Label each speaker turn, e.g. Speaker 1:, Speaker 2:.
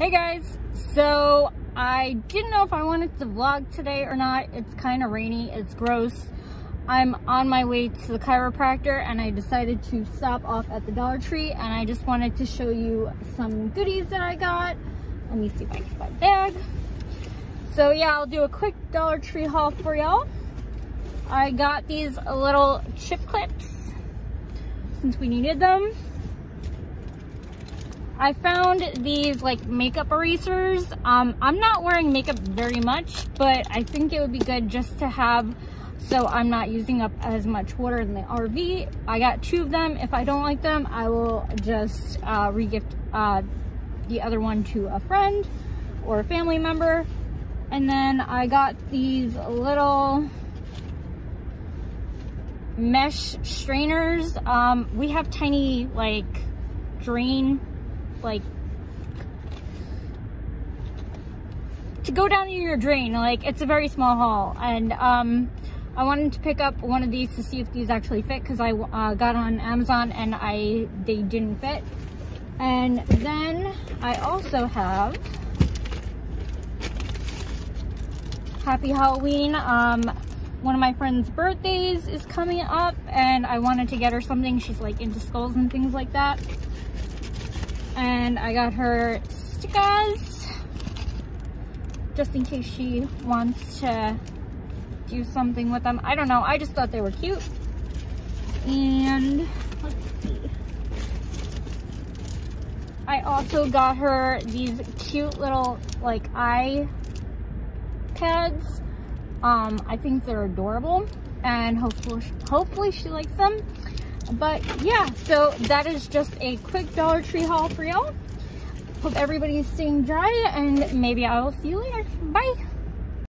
Speaker 1: Hey guys, so I didn't know if I wanted to vlog today or not. It's kind of rainy, it's gross. I'm on my way to the chiropractor and I decided to stop off at the Dollar Tree and I just wanted to show you some goodies that I got. Let me see if I can find a bag. So yeah, I'll do a quick Dollar Tree haul for y'all. I got these little chip clips since we needed them. I found these like makeup erasers. Um, I'm not wearing makeup very much, but I think it would be good just to have so I'm not using up as much water in the RV. I got two of them. If I don't like them, I will just uh, regift uh, the other one to a friend or a family member. And then I got these little mesh strainers. Um, we have tiny like drain, like to go down in your drain. Like it's a very small haul. And um, I wanted to pick up one of these to see if these actually fit because I uh, got on Amazon and I they didn't fit. And then I also have Happy Halloween. Um, one of my friend's birthdays is coming up and I wanted to get her something. She's like into skulls and things like that. And I got her stickers just in case she wants to do something with them. I don't know. I just thought they were cute. And let's see. I also got her these cute little like eye pads um, I think they're adorable and hopefully, hopefully she likes them. But yeah, so that is just a quick Dollar Tree haul for y'all. Hope everybody's staying dry and maybe I will see you later. Bye.